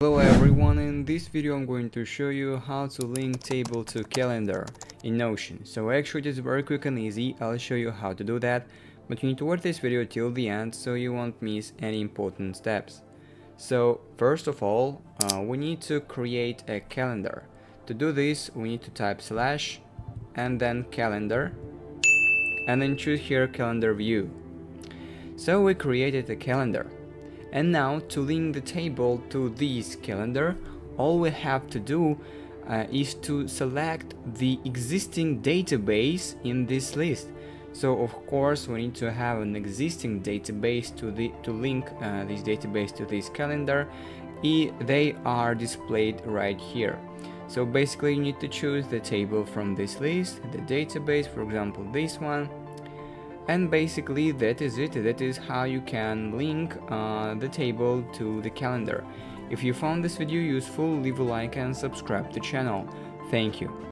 Hello everyone, in this video I'm going to show you how to link table to calendar in Notion. So actually it is very quick and easy, I'll show you how to do that, but you need to watch this video till the end so you won't miss any important steps. So first of all, uh, we need to create a calendar. To do this, we need to type slash and then calendar and then choose here calendar view. So we created a calendar. And now to link the table to this calendar, all we have to do uh, is to select the existing database in this list. So of course we need to have an existing database to the to link uh, this database to this calendar. E they are displayed right here. So basically you need to choose the table from this list, the database, for example this one, and basically that is it. That is how you can link uh, the table to the calendar. If you found this video useful leave a like and subscribe to the channel. Thank you